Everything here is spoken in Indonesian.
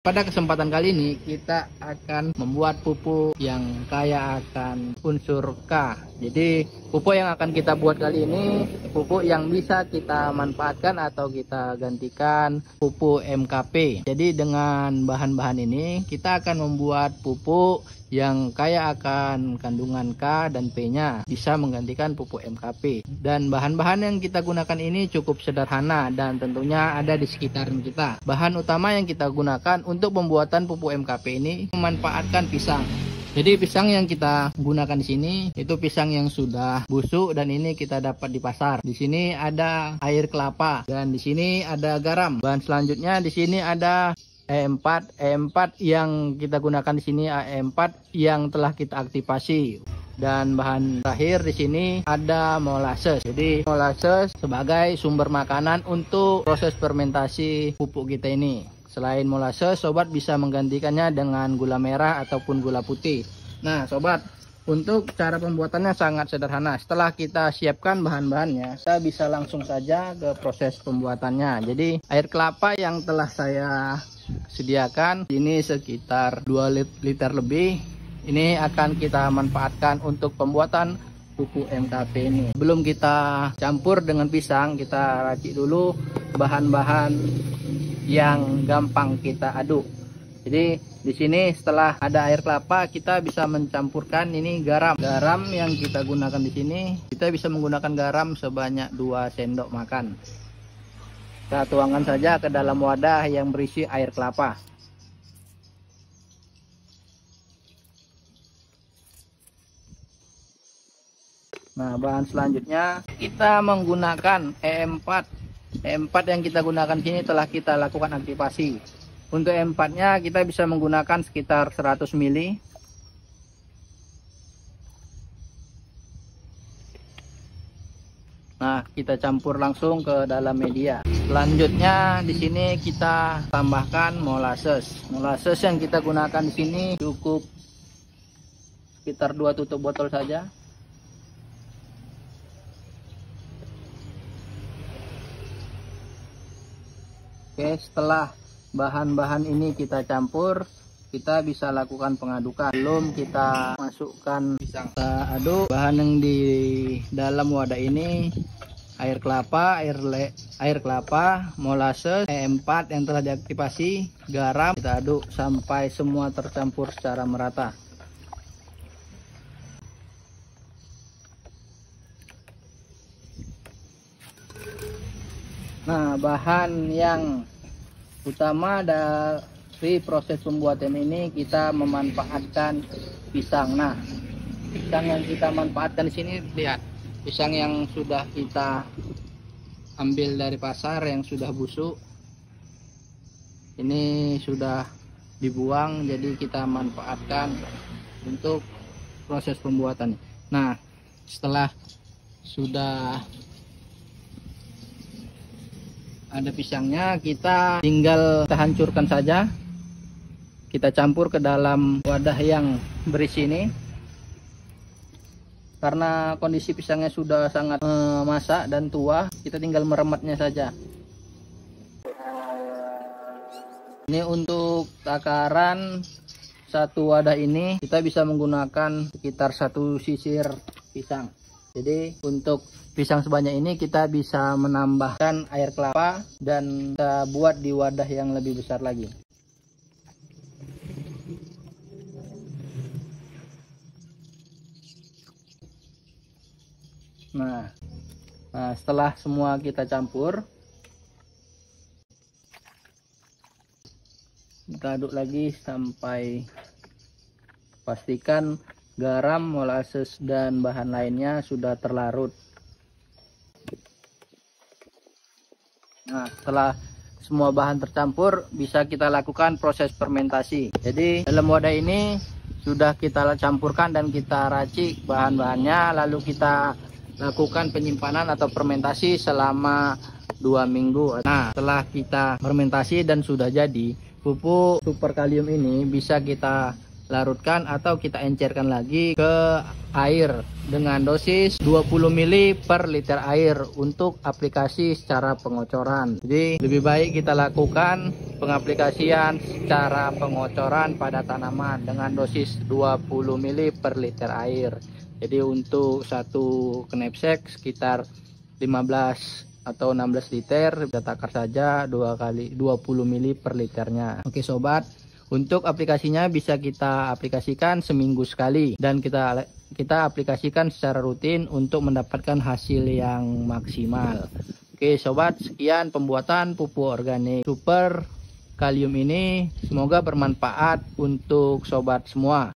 Pada kesempatan kali ini kita akan membuat pupuk yang kaya akan unsur K. Jadi pupuk yang akan kita buat kali ini pupuk yang bisa kita manfaatkan atau kita gantikan pupuk MKP. Jadi dengan bahan-bahan ini kita akan membuat pupuk yang kaya akan kandungan K dan P-nya bisa menggantikan pupuk MKP. Dan bahan-bahan yang kita gunakan ini cukup sederhana dan tentunya ada di sekitar kita. Bahan utama yang kita gunakan untuk pembuatan pupuk MKP ini memanfaatkan pisang. Jadi pisang yang kita gunakan di sini itu pisang yang sudah busuk dan ini kita dapat di pasar. Di sini ada air kelapa dan di sini ada garam. Bahan selanjutnya di sini ada E4 E4 yang kita gunakan di sini E4 yang telah kita aktifasi dan bahan terakhir di sini ada molasses. Jadi molasses sebagai sumber makanan untuk proses fermentasi pupuk kita ini. Selain molasses, sobat bisa menggantikannya dengan gula merah ataupun gula putih. Nah, sobat, untuk cara pembuatannya sangat sederhana. Setelah kita siapkan bahan-bahannya, kita bisa langsung saja ke proses pembuatannya. Jadi, air kelapa yang telah saya sediakan ini sekitar 2 liter lebih ini akan kita manfaatkan untuk pembuatan pupuk MKP ini belum kita campur dengan pisang kita racik dulu bahan-bahan yang gampang kita aduk jadi di sini setelah ada air kelapa kita bisa mencampurkan ini garam garam yang kita gunakan di sini kita bisa menggunakan garam sebanyak 2 sendok makan kita tuangkan saja ke dalam wadah yang berisi air kelapa. Nah, bahan selanjutnya kita menggunakan E4. E4 yang kita gunakan sini telah kita lakukan aktivasi. Untuk E4-nya kita bisa menggunakan sekitar 100 ml Nah, kita campur langsung ke dalam media. Selanjutnya di sini kita tambahkan molasses. Molasses yang kita gunakan di sini cukup sekitar dua tutup botol saja. Oke, setelah bahan-bahan ini kita campur, kita bisa lakukan pengadukan. Belum kita masukkan pisang. Kita aduk. Bahan yang di dalam wadah ini air kelapa air le, air kelapa molasses E4 yang telah diaktifasi garam. Kita aduk sampai semua tercampur secara merata nah bahan yang utama ada di proses pembuatan ini kita memanfaatkan pisang. Nah, pisang yang kita manfaatkan di sini lihat, pisang yang sudah kita ambil dari pasar yang sudah busuk. Ini sudah dibuang jadi kita manfaatkan untuk proses pembuatan. Nah, setelah sudah ada pisangnya kita tinggal kita hancurkan saja. Kita campur ke dalam wadah yang berisi ini. Karena kondisi pisangnya sudah sangat eh, masak dan tua kita tinggal merematnya saja. Ini untuk takaran satu wadah ini kita bisa menggunakan sekitar satu sisir pisang jadi untuk pisang sebanyak ini kita bisa menambahkan air kelapa dan kita buat di wadah yang lebih besar lagi. Nah, nah setelah semua kita campur, kita aduk lagi sampai pastikan garam, molasses dan bahan lainnya sudah terlarut. Nah, setelah semua bahan tercampur, bisa kita lakukan proses fermentasi. Jadi, dalam wadah ini sudah kita campurkan dan kita racik bahan-bahannya, lalu kita lakukan penyimpanan atau fermentasi selama dua minggu nah setelah kita fermentasi dan sudah jadi pupuk super kalium ini bisa kita larutkan atau kita encerkan lagi ke air dengan dosis 20 ml per liter air untuk aplikasi secara pengocoran jadi lebih baik kita lakukan pengaplikasian secara pengocoran pada tanaman dengan dosis 20 ml per liter air. Jadi untuk satu knapsack sekitar 15 atau 16 liter kita takar saja dua kali 20 ml per liternya. Oke sobat, untuk aplikasinya bisa kita aplikasikan seminggu sekali dan kita kita aplikasikan secara rutin untuk mendapatkan hasil yang maksimal. Oke sobat, sekian pembuatan pupuk organik super kalium ini. Semoga bermanfaat untuk sobat semua.